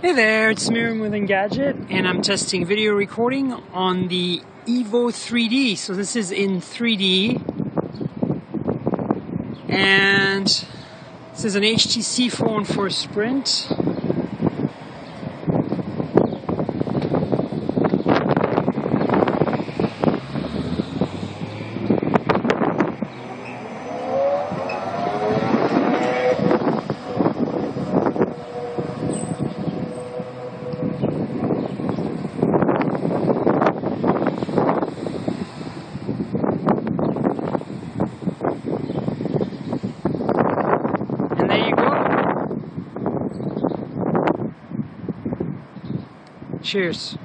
Hey there, it's Miriam with Engadget, and I'm testing video recording on the Evo 3D. So this is in 3D, and this is an HTC phone for Sprint. And there you go. Cheers.